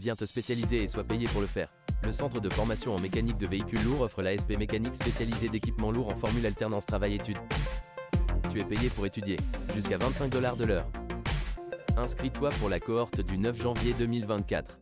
Viens te spécialiser et sois payé pour le faire. Le centre de formation en mécanique de véhicules lourds offre la SP mécanique spécialisée d'équipements lourds en formule alternance travail-études. Tu es payé pour étudier, jusqu'à 25 dollars de l'heure. Inscris-toi pour la cohorte du 9 janvier 2024.